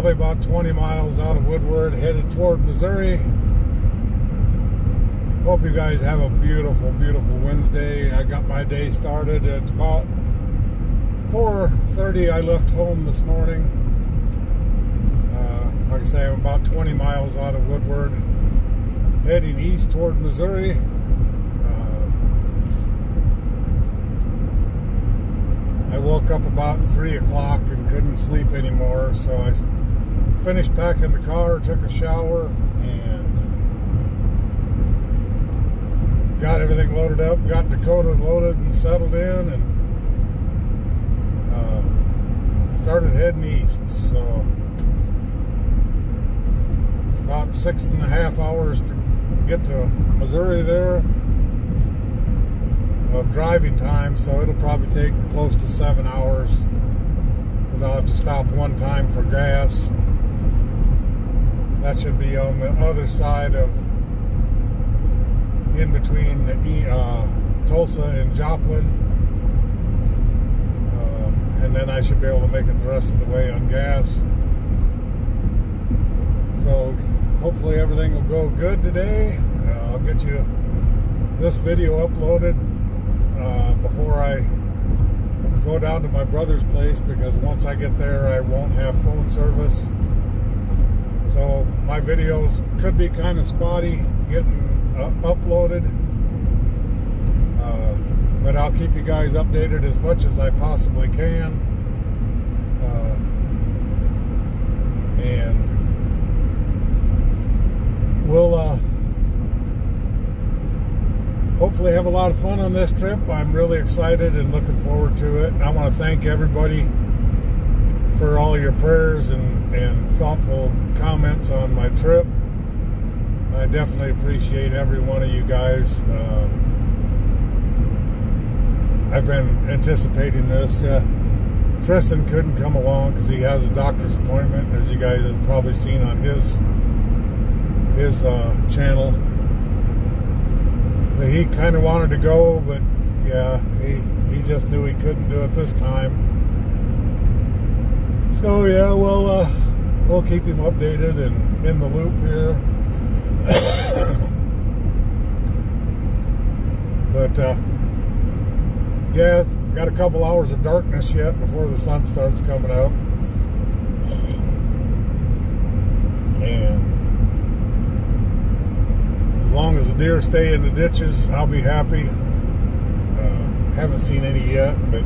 probably about 20 miles out of Woodward, headed toward Missouri. Hope you guys have a beautiful, beautiful Wednesday. I got my day started at about 4.30. I left home this morning. Uh, like I say, I'm about 20 miles out of Woodward, heading east toward Missouri. I woke up about 3 o'clock and couldn't sleep anymore, so I finished packing the car, took a shower, and got everything loaded up, got Dakota loaded and settled in, and uh, started heading east. So it's about six and a half hours to get to Missouri there of driving time, so it'll probably take close to seven hours because I'll have to stop one time for gas. That should be on the other side of in between uh, Tulsa and Joplin. Uh, and then I should be able to make it the rest of the way on gas. So hopefully everything will go good today. Uh, I'll get you this video uploaded uh, before I go down to my brother's place because once I get there, I won't have phone service. So my videos could be kind of spotty getting uh, uploaded. Uh, but I'll keep you guys updated as much as I possibly can. Uh, and we'll uh, hopefully have a lot of fun on this trip. I'm really excited and looking forward to it. I want to thank everybody for all your prayers and, and thoughtful comments on my trip. I definitely appreciate every one of you guys. Uh, I've been anticipating this. Uh, Tristan couldn't come along because he has a doctor's appointment, as you guys have probably seen on his his uh, channel he kind of wanted to go, but yeah, he he just knew he couldn't do it this time. So yeah, we'll uh, we'll keep him updated and in the loop here. but uh, yeah, got a couple hours of darkness yet before the sun starts coming up. And as long as the deer stay in the ditches, I'll be happy. Uh, haven't seen any yet, but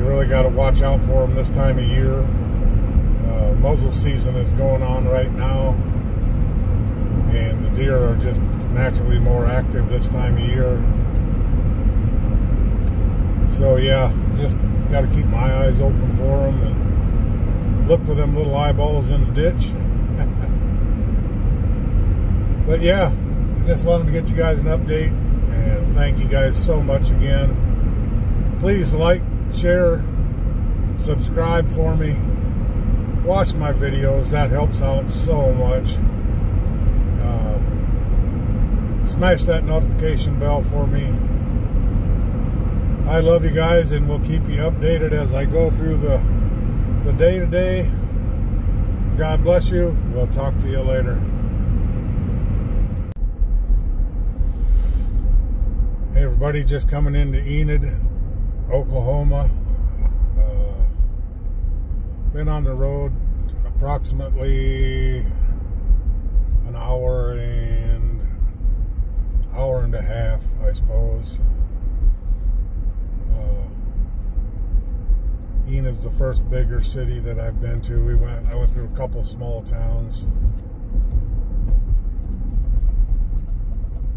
you really got to watch out for them this time of year. Uh, muzzle season is going on right now, and the deer are just naturally more active this time of year. So yeah, just got to keep my eyes open for them and look for them little eyeballs in the ditch. But yeah, I just wanted to get you guys an update and thank you guys so much again. Please like, share, subscribe for me. Watch my videos. That helps out so much. Uh, smash that notification bell for me. I love you guys and we'll keep you updated as I go through the the day to day. God bless you. We'll talk to you later. Hey everybody, just coming into Enid, Oklahoma. Uh, been on the road approximately an hour and hour and a half, I suppose. Uh, Enid's the first bigger city that I've been to. We went. I went through a couple small towns.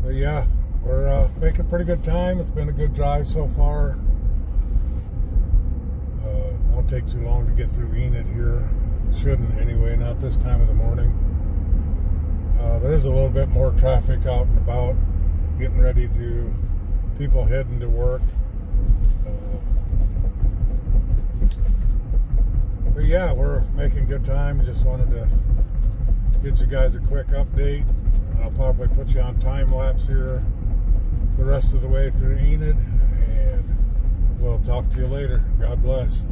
But yeah, we're uh, making pretty good time. It's been a good drive so far. Won't take too long to get through Enid here. Shouldn't anyway, not this time of the morning. Uh, there is a little bit more traffic out and about, getting ready to people heading to work. Uh, but yeah, we're making good time. Just wanted to get you guys a quick update. I'll probably put you on time lapse here the rest of the way through Enid. And we'll talk to you later. God bless.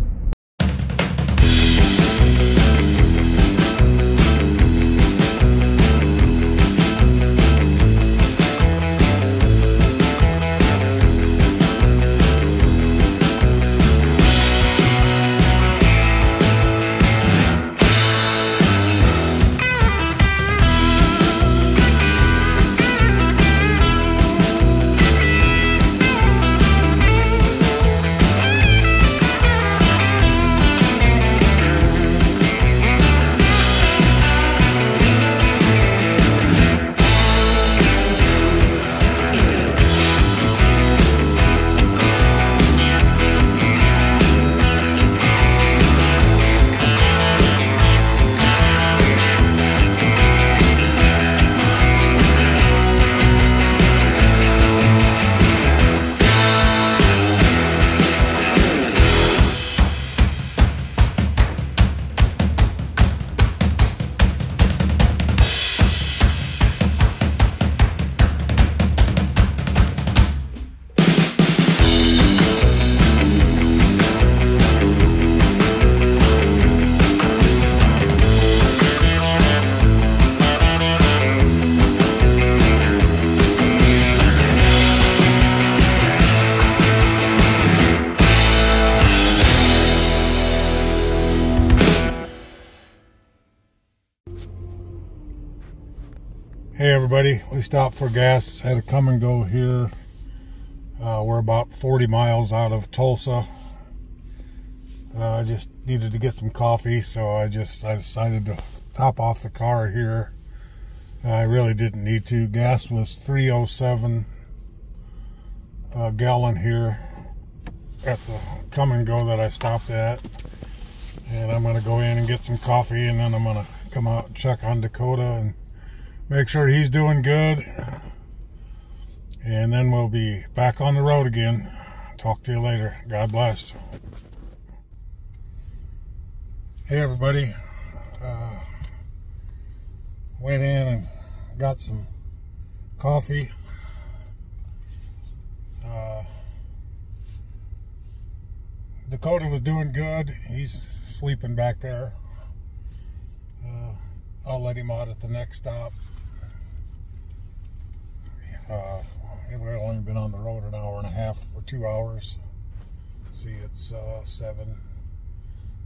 Stopped for gas, had to Kum & Go here. Uh, we're about 40 miles out of Tulsa. Uh, I just needed to get some coffee, so I just I decided to top off the car here. I really didn't need to. Gas was 307 a uh, gallon here at the Kum & Go that I stopped at. And I'm going to go in and get some coffee, and then I'm going to come out and check on Dakota and make sure he's doing good. And then we'll be back on the road again. Talk to you later. God bless. Hey, everybody. Uh, went in and got some coffee. Uh, Dakota was doing good. He's sleeping back there. Uh, I'll let him out at the next stop. Uh, we've only been on the road an hour and a half or two hours. See, it's uh, seven,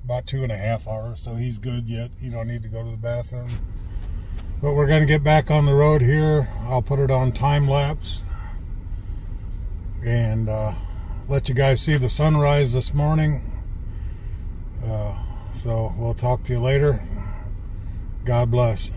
about two and a half hours, so he's good yet. He don't need to go to the bathroom. But we're going to get back on the road here. I'll put it on time lapse and uh, let you guys see the sunrise this morning. Uh, so we'll talk to you later. God bless.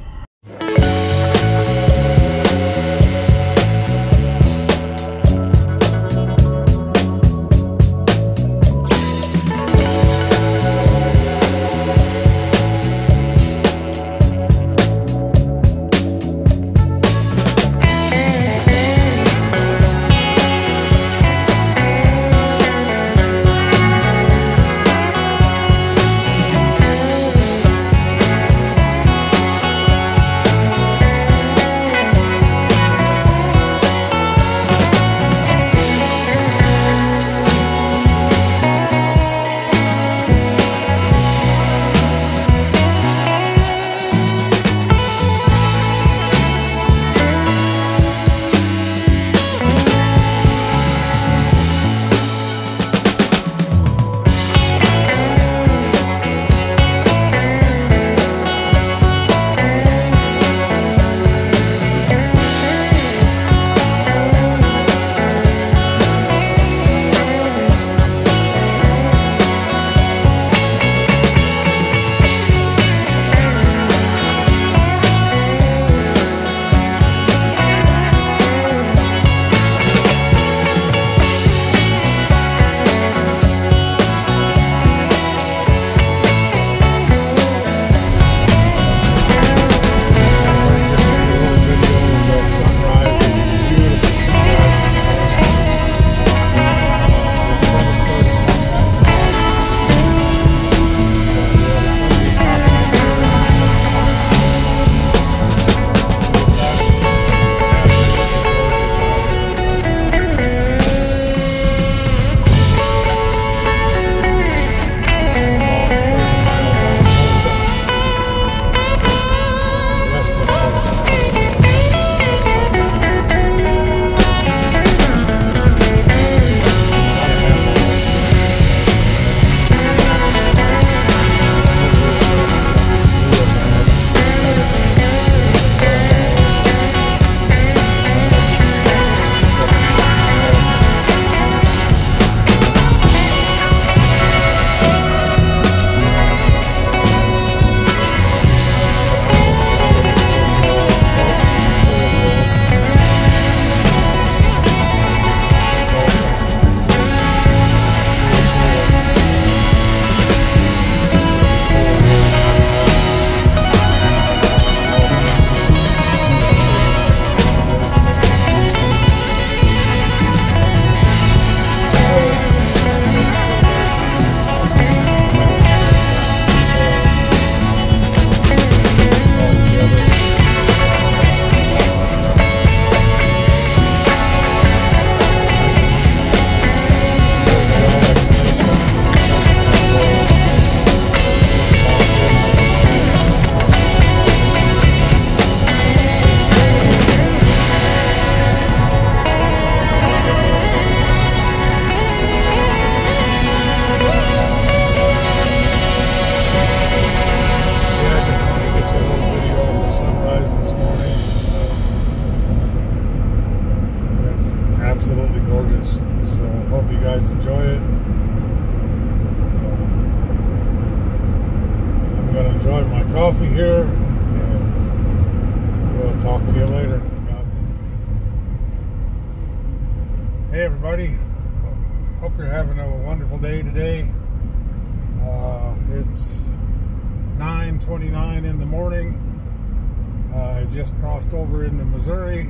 Just crossed over into Missouri.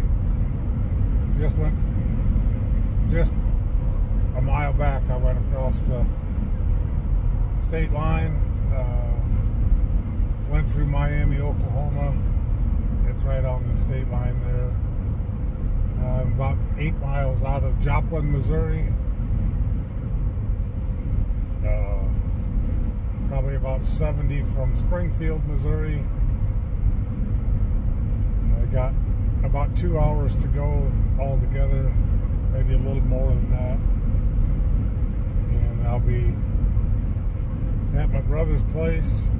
Just went, just a mile back, I went across the state line. Uh, went through Miami, Oklahoma. It's right on the state line there. Uh, about eight miles out of Joplin, Missouri. Uh, probably about 70 from Springfield, Missouri. Got about two hours to go altogether, maybe a little more than that. And I'll be at my brother's place.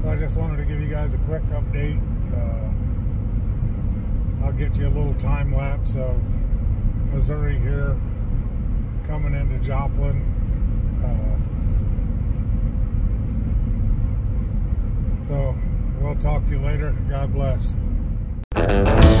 So I just wanted to give you guys a quick update. Uh, I'll get you a little time lapse of Missouri here coming into Joplin. Uh, so we'll talk to you later. God bless. Everybody.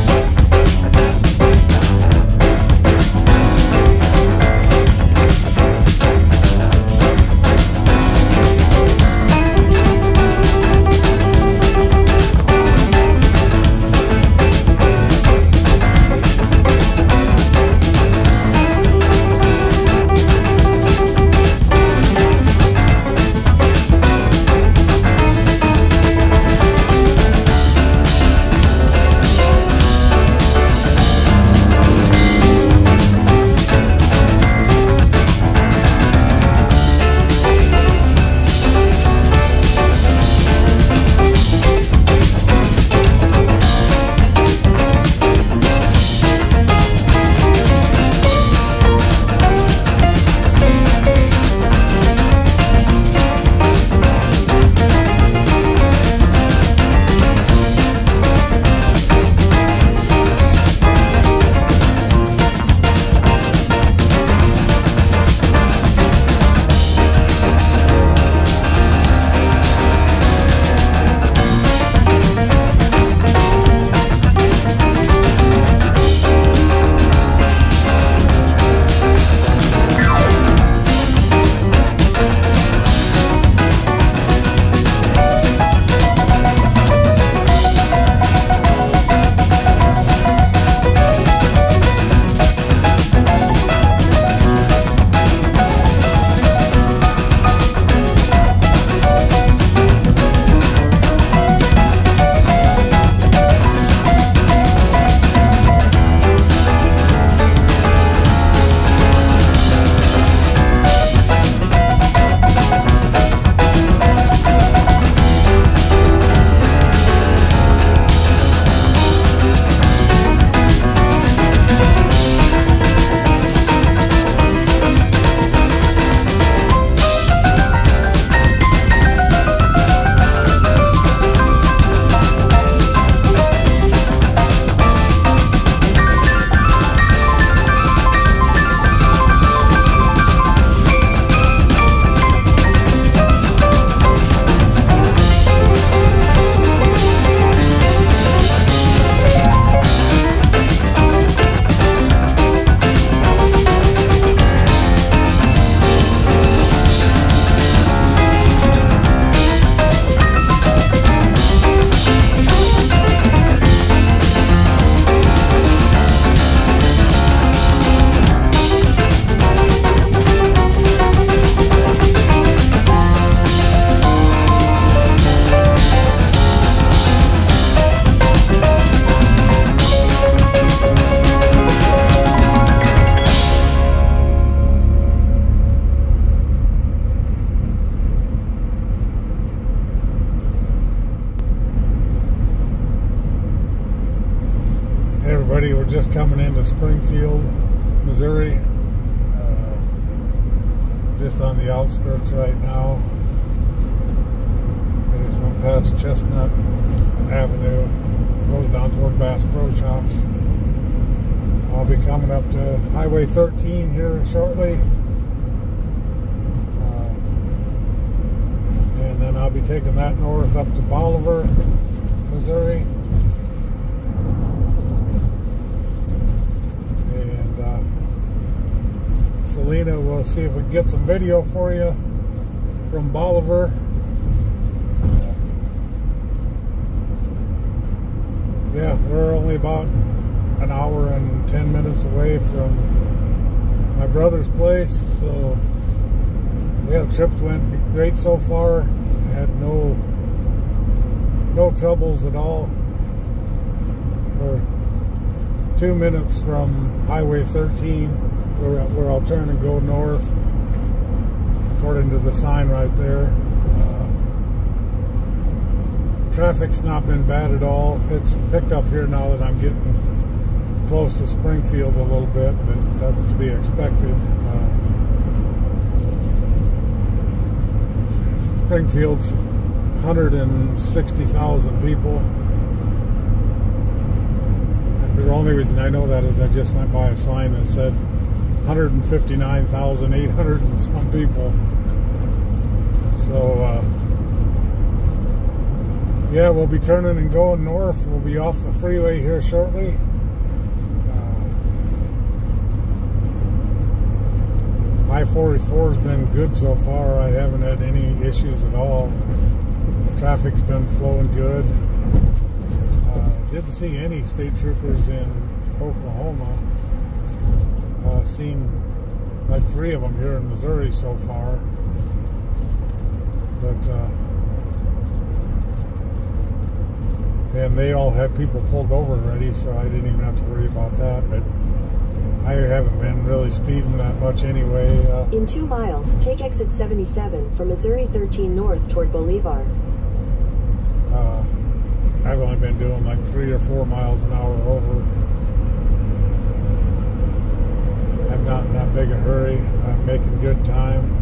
be taking that north up to Bolivar, Missouri. And uh, Selena, we'll see if we can get some video for you from Bolivar. yeah, we're only about an hour and 10 minutes away from my brother's place. So, yeah, the trip went great so far. Had no no troubles at all. We're two minutes from Highway 13, where, where I'll turn and go north, according to the sign right there. Uh, traffic's not been bad at all. It's picked up here now that I'm getting close to Springfield a little bit, but that's to be expected. Uh, Springfield's 160,000 people. The only reason I know that is I just went by a sign that said 159,800 and some people. So, uh, yeah, we'll be turning and going north. We'll be off the freeway here shortly. Uh, I-44 has been good so far. I haven't had any issues at all. Traffic's been flowing good. Uh, didn't see any state troopers in Oklahoma. Uh, seen like three of them here in Missouri so far. But, uh, and they all had people pulled over already, so I didn't even have to worry about that. But I haven't been really speeding that much anyway. Uh, In two miles, take exit 77 for Missouri 13 north toward Bolivar. Uh, I've only been doing like three or four miles an hour over. Uh, I'm not in that big a hurry. I'm making good time.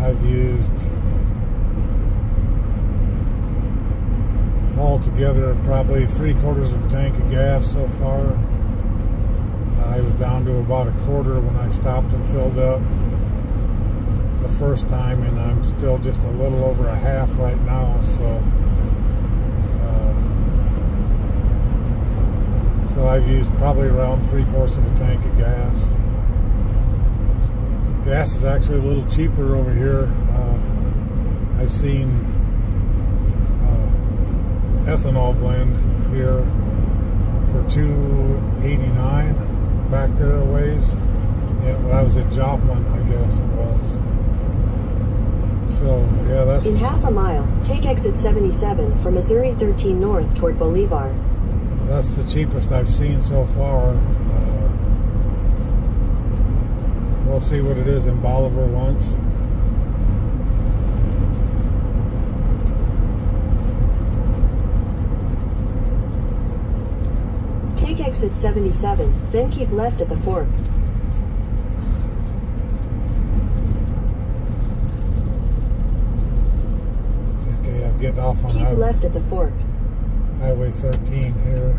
I've used altogether probably three quarters of a tank of gas so far. I was down to about a quarter when I stopped and filled up the first time, and I'm still just a little over a half right now. So, uh, so I've used probably around three fourths of a tank of gas. Gas is actually a little cheaper over here. Uh, I've seen uh, ethanol blend here for 289 back there ways. Yeah, well, I was at Joplin, I guess it was. So, yeah, that's... In half a mile, take exit 77 for Missouri 13 north toward Bolivar. That's the cheapest I've seen so far. Uh, we'll see what it is in Bolivar once. Take exit 77, then keep left at the fork. Okay, I'm getting off on Keep highway, left at the fork. highway 13 here.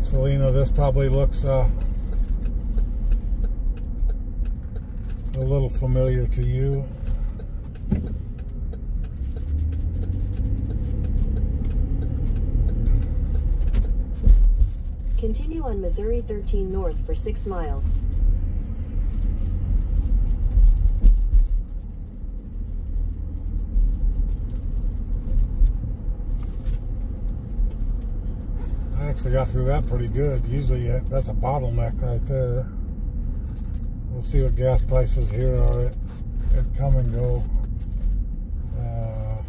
Selena, this probably looks uh, a little familiar to you. Continue on Missouri 13 north for 6 miles. I actually got through that pretty good. Usually uh, that's a bottleneck right there. We'll see what gas prices here are at, at Kum & Go. Uh,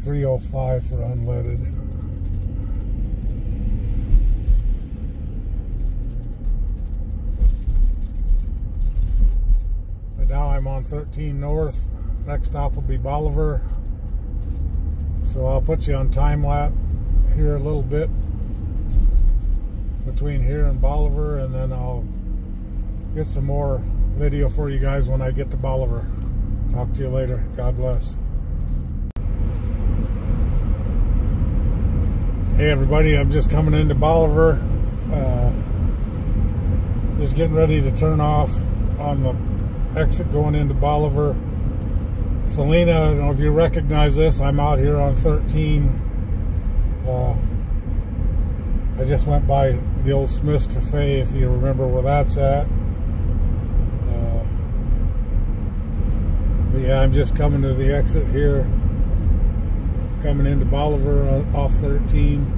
305 for unleaded. But now I'm on 13 North. Next stop will be Bolivar. So I'll put you on time lapse here a little bit between here and Bolivar and then I'll get some more video for you guys when I get to Bolivar. Talk to you later. God bless. Hey everybody, I'm just coming into Bolivar. Uh, just getting ready to turn off on the exit going into Bolivar. Salina, I don't know if you recognize this. I'm out here on 13. Uh, I just went by the old Smith's Cafe, if you remember where that's at. Uh, but yeah, I'm just coming to the exit here, coming into Bolivar uh, off 13.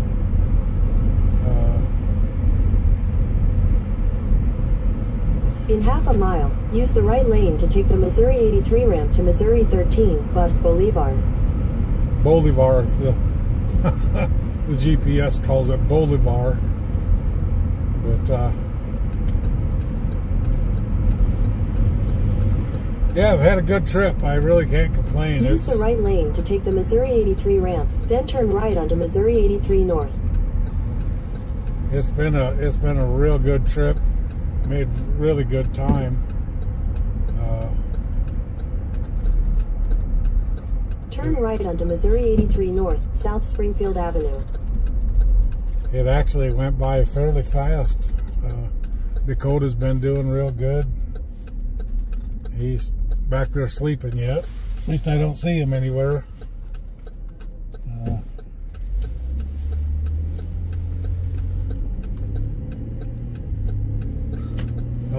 In half a mile, use the right lane to take the Missouri 83 ramp to Missouri 13, bus Bolivar. Bolivar, the, the GPS calls it Bolivar. But, uh, yeah, I've had a good trip. I really can't complain. Use it's, the right lane to take the Missouri 83 ramp, then turn right onto Missouri 83 North. It's been a it's been a real good trip made really good time. Uh, Turn right onto Missouri 83 North, South Springfield Avenue. It actually went by fairly fast. Uh, Dakota's been doing real good. He's back there sleeping yet. At least I don't see him anywhere.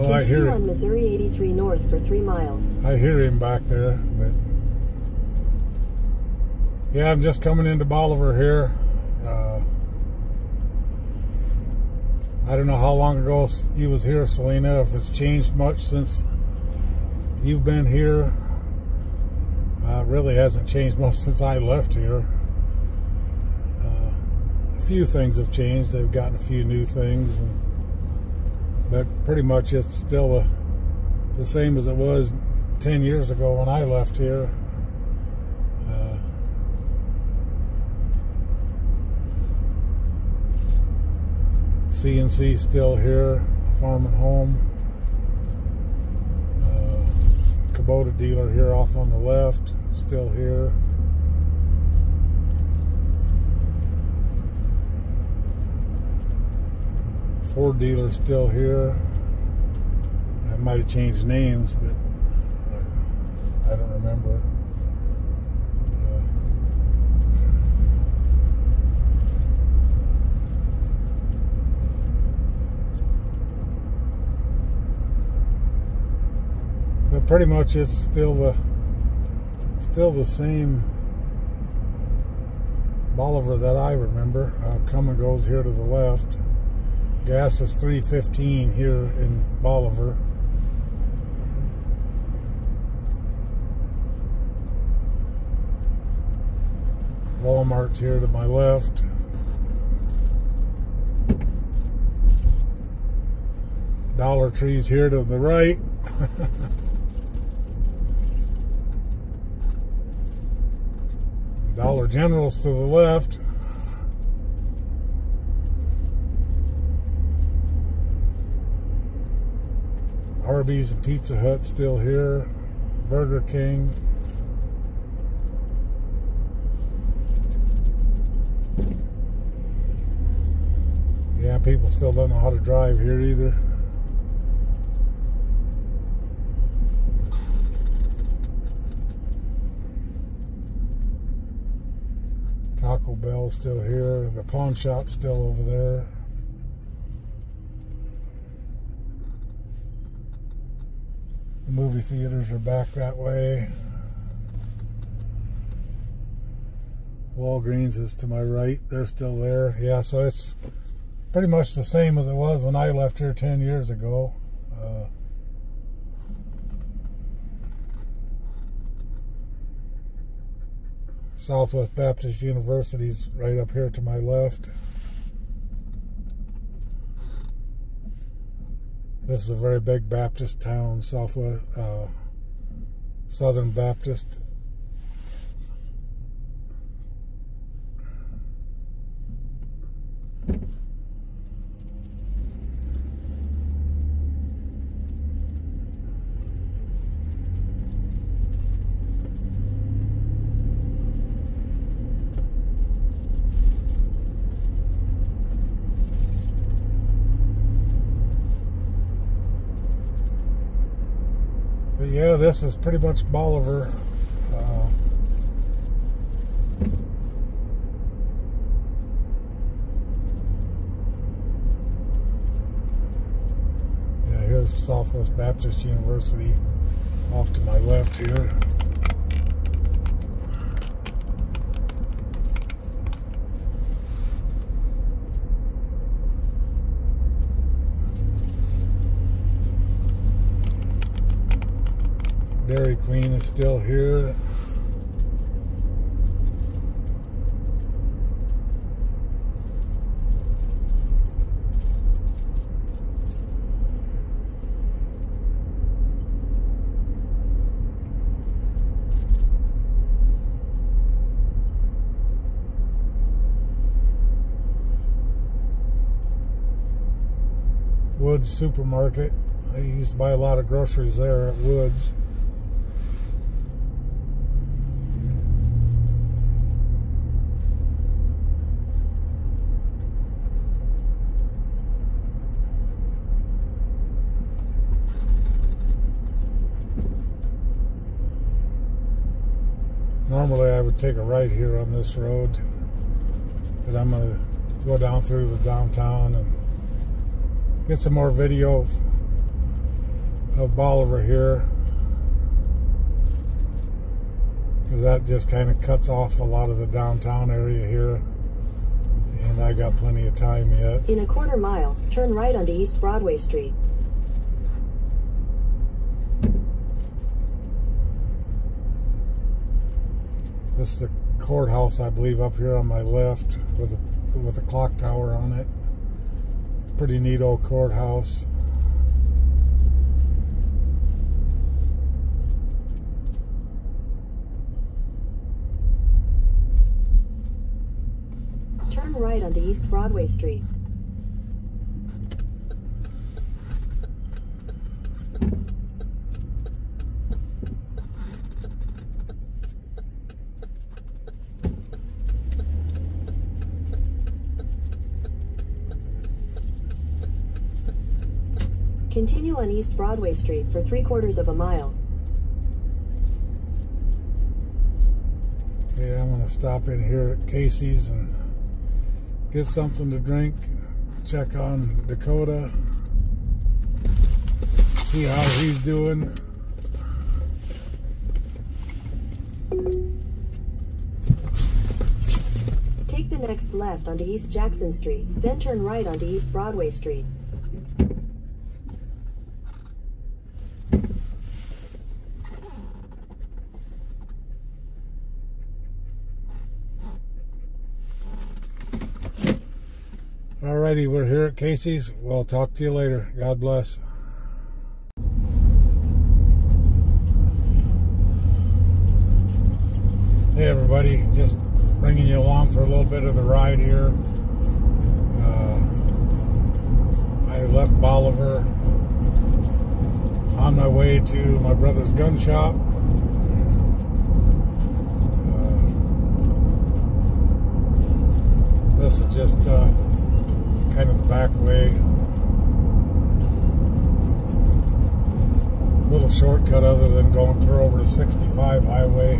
Oh, I hear on Missouri 83 North for three miles. I hear him back there, but yeah, I'm just coming into Bolivar here. Uh, I don't know how long ago he was here, Salina. If it's changed much since you've been here, uh, it really hasn't changed much since I left here. Uh, a few things have changed. They've gotten a few new things. And, but pretty much it's still a, the same as it was 10 years ago when I left here. Uh, CNC still here, farm and home. Uh, Kubota dealer here off on the left, still here. Ford dealer still here. I might have changed names, but I don't remember. Uh, but pretty much it's still the still the same Bolivar that I remember. Uh, Kum & Go's here to the left. Gas is 315 here in Bolivar. Walmart's here to my left. Dollar Tree's here to the right. Dollar General's to the left. Arby's and Pizza Hut still here. Burger King. Yeah, people still don't know how to drive here either. Taco Bell still here. The pawn shop still over there. The movie theaters are back that way. Walgreens is to my right. They're still there. Yeah, so it's pretty much the same as it was when I left here 10 years ago. Uh, Southwest Baptist University's right up here to my left. This is a very big Baptist town, Southwest, uh, Southern Baptist. yeah, this is pretty much Bolivar. Uh, yeah, here's Southwest Baptist University off to my left here. Queen is still here. Woods Supermarket. I used to buy a lot of groceries there at Woods. Normally I would take a right here on this road, but I'm going to go down through the downtown and get some more video of Bolivar here because that just kind of cuts off a lot of the downtown area here and I got plenty of time yet. In a quarter mile, turn right onto East Broadway Street. This is the courthouse, I believe, up here on my left with a, with a clock tower on it. It's a pretty neat old courthouse. Turn right onto East Broadway Street. Continue on East Broadway Street for three quarters of a mile. Okay, I'm going to stop in here at Casey's and get something to drink. Check on Dakota. See how he's doing. Take the next left onto East Jackson Street, then turn right onto East Broadway Street. Alrighty, we're here at Casey's. We'll talk to you later. God bless. Hey everybody, just bringing you along for a little bit of the ride here. Uh, I left Bolivar on my way to my brother's gun shop. Uh, this is just uh, kind of the back way. Little shortcut other than going through over the 65 highway.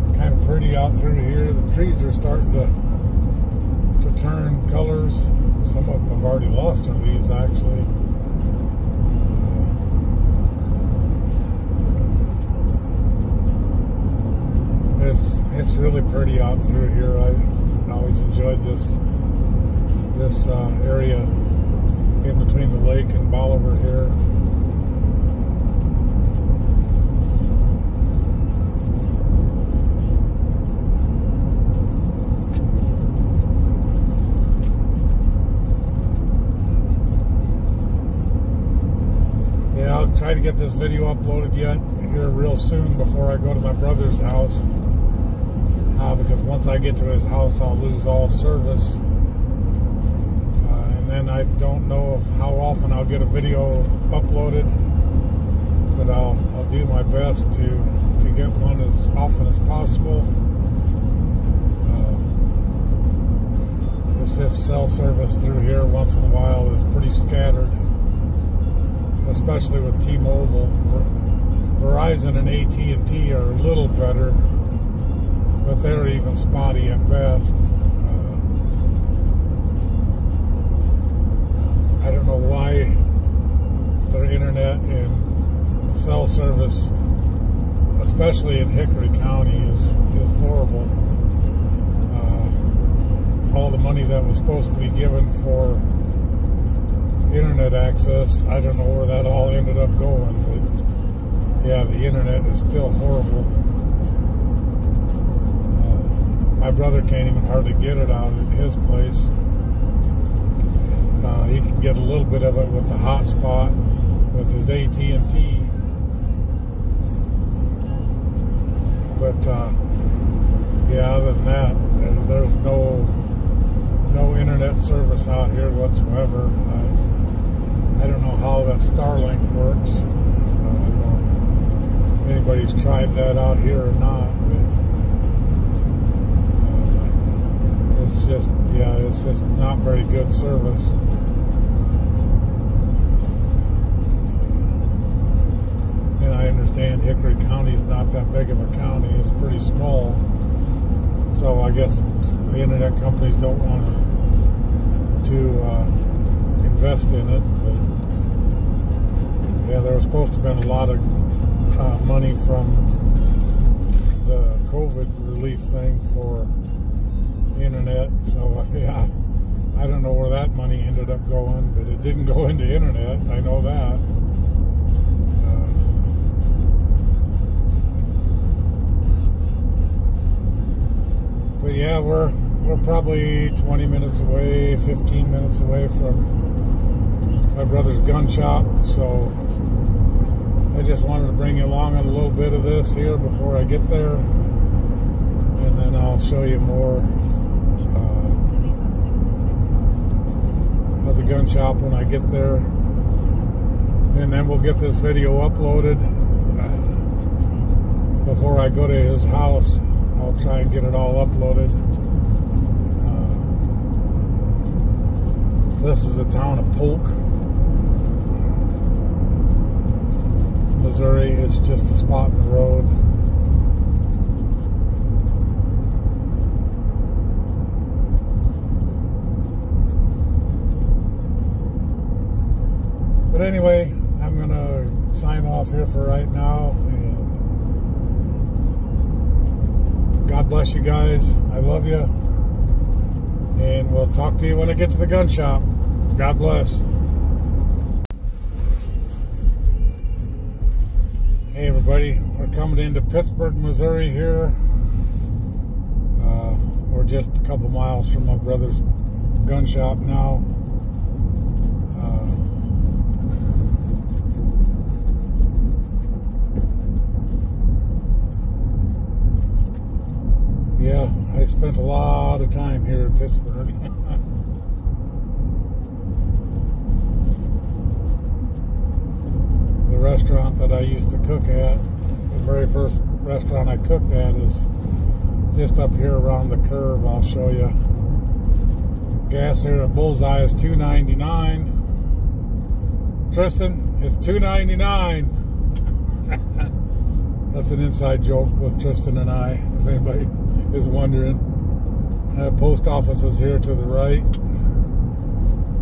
It's kind of pretty out through here. The trees are starting to to turn colors. Some of them have already lost their leaves actually. It's really pretty out through here. I always enjoyed this this uh, area in between the lake and Bolivar here. Yeah, I'll try to get this video uploaded yet here real soon before I go to my brother's house. Uh, because once I get to his house, I'll lose all service. Uh, and then I don't know how often I'll get a video uploaded, but I'll, I'll do my best to, to get one as often as possible. Uh, it's just cell service through here once in a while is pretty scattered, especially with T-Mobile. Verizon and AT&T are a little better, but they're even spotty at best. Uh, I don't know why their internet and cell service, especially in Hickory County, is, is horrible. Uh, all the money that was supposed to be given for internet access, I don't know where that all ended up going, but yeah, the internet is still horrible. My brother can't even hardly get it out at his place. Uh, he can get a little bit of it with the hotspot with his AT&T. But uh, yeah, other than that, there's no no internet service out here whatsoever. I, I don't know how that Starlink works. Uh, I don't know if anybody's tried that out here or not. Just yeah, it's just not very good service. And I understand Hickory County is not that big of a county; it's pretty small. So I guess the internet companies don't want to uh, invest in it. But yeah, there was supposed to have been a lot of uh, money from the COVID relief thing for internet. So yeah, I don't know where that money ended up going, but it didn't go into internet. I know that. Uh, but yeah, we're we're probably 20 minutes away, 15 minutes away from my brother's gun shop. So I just wanted to bring you along on a little bit of this here before I get there, and then I'll show you more the gun shop when I get there, and then we'll get this video uploaded before I go to his house. I'll try and get it all uploaded. Uh, this is the town of Polk, Missouri. It's just a spot in the road. But anyway, I'm going to sign off here for right now. And God bless you guys. I love you. And we'll talk to you when I get to the gun shop. God bless. Hey, everybody. We're coming into Pittsburg, Missouri here. Uh, we're just a couple miles from my brother's gun shop now. yeah, I spent a lot of time here in Pittsburg. the restaurant that I used to cook at, the very first restaurant I cooked at is just up here around the curve. I'll show you. Gas here at Bullseye is two ninety nine. Tristan, it's two ninety nine. That's an inside joke with Tristan and I, if anybody is wondering. Uh, post office is here to the right.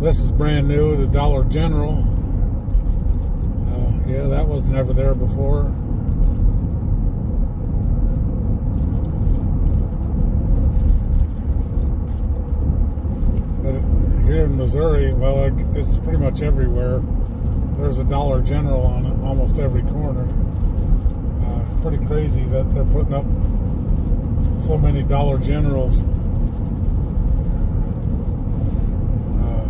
This is brand new, the Dollar General. Uh, yeah, that was never there before. But here in Missouri, well, it's pretty much everywhere. There's a Dollar General on almost every corner. Uh, it's pretty crazy that they're putting up so many Dollar Generals. Uh,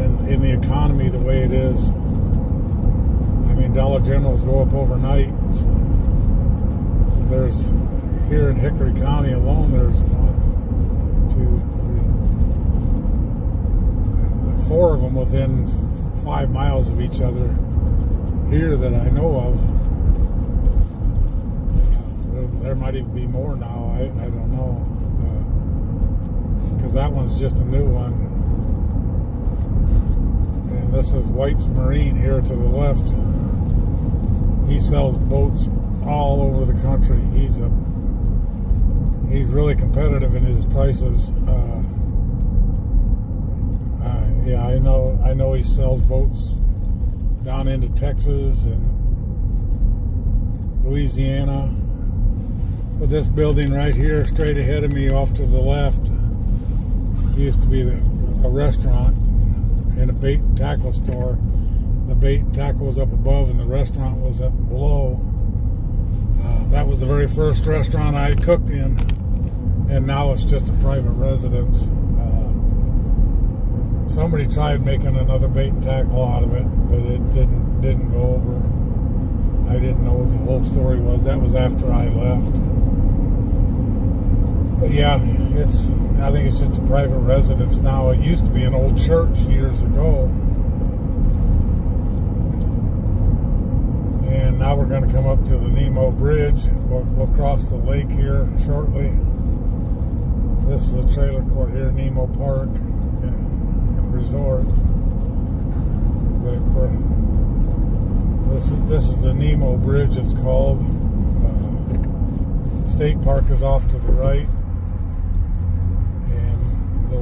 in, in the economy the way it is. I mean, Dollar Generals go up overnight. So there's, here in Hickory County alone, there's one, two, three, four of them within five miles of each other here that I know of there might even be more now. I, I don't know. Because uh, that one's just a new one. And this is White's Marine here to the left. He sells boats all over the country. He's a he's really competitive in his prices. Uh, uh, yeah, I know. I know he sells boats down into Texas and Louisiana. But this building right here, straight ahead of me, off to the left, used to be the, a restaurant and a bait and tackle store. The bait and tackle was up above, and the restaurant was up below. Uh, that was the very first restaurant I cooked in, and now it's just a private residence. Uh, somebody tried making another bait and tackle out of it, but it didn't didn't go over. I didn't know what the whole story was. That was after I left. Yeah, it's I think it's just a private residence now. It used to be an old church years ago. And now we're going to come up to the Nemo Bridge. We'll, we'll cross the lake here shortly. This is a trailer court here, Nemo Park and Resort. This is, this is the Nemo Bridge, it's called. Uh, State Park is off to the right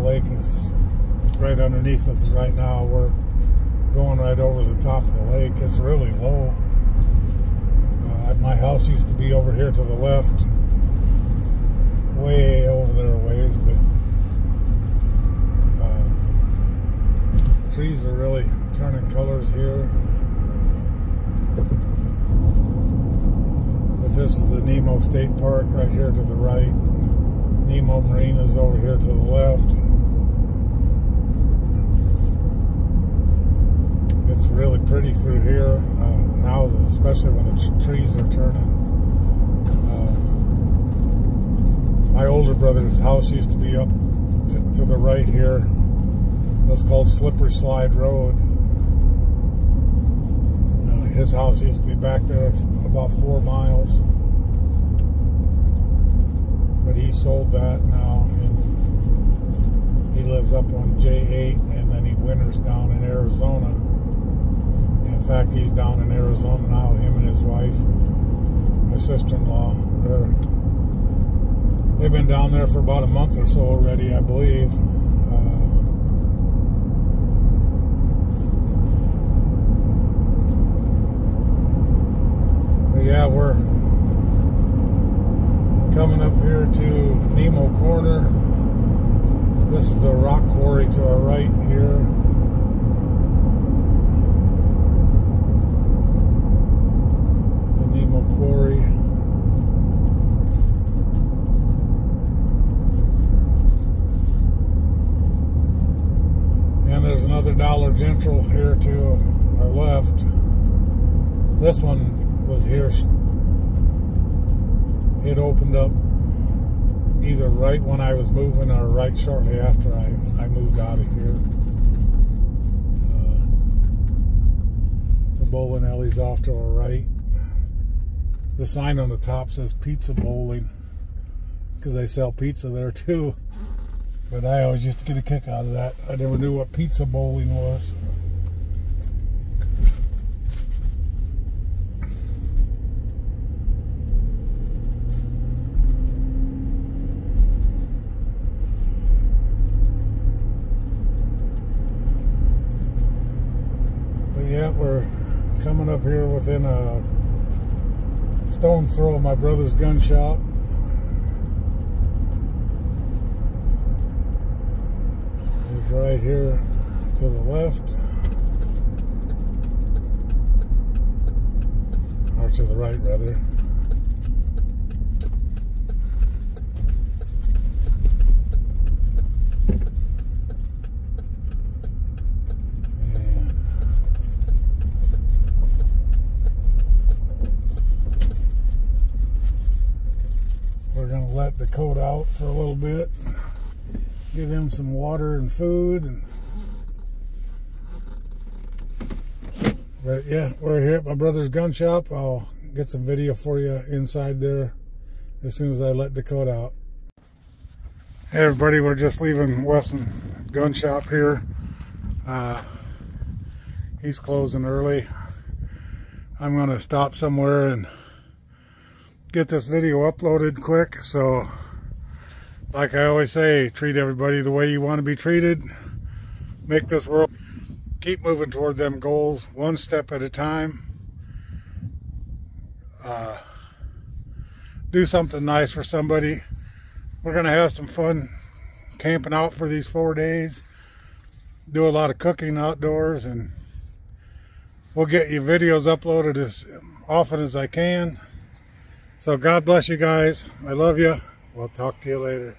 lake is right underneath us right now. We're going right over the top of the lake. It's really low. Uh, my house used to be over here to the left, way over there ways, but uh, trees are really turning colors here. But this is the Nemo State Park right here to the right. Nemo Marine is over here to the left. It's really pretty through here uh, now, especially when the trees are turning. Uh, my older brother's house used to be up to, to the right here. That's called Slippery Slide Road. Uh, his house used to be back there about four miles but he sold that now and he lives up on J8 and then he winters down in Arizona. In fact, he's down in Arizona now, him and his wife, my sister-in-law. They've been down there for about a month or so already, I believe. Uh, yeah, we're coming up here to Nemo Corner. This is the rock quarry to our right here. The Nemo Quarry. And there's another Dollar General here to our left. This one was here it opened up either right when I was moving or right shortly after I, I moved out of here. Uh, the bowling alley's off to our right. The sign on the top says pizza bowling because they sell pizza there too. But I always used to get a kick out of that. I never knew what pizza bowling was. But yeah, we're coming up here within a stone's throw of my brother's gun shop. He's right here to the left. Or to the right, rather. the coat out for a little bit. Give him some water and food. And but yeah, we're here at my brother's gun shop. I'll get some video for you inside there as soon as I let coat out. Hey everybody, we're just leaving Wesson gun shop here. Uh, he's closing early. I'm to stop somewhere and get this video uploaded quick. So, like I always say, treat everybody the way you want to be treated. Make this world. keep moving toward them goals one step at a time. Uh, do something nice for somebody. We're going to have some fun camping out for these four days. Do a lot of cooking outdoors and we'll get you videos uploaded as often as I can. So God bless you guys. I love you. We'll talk to you later.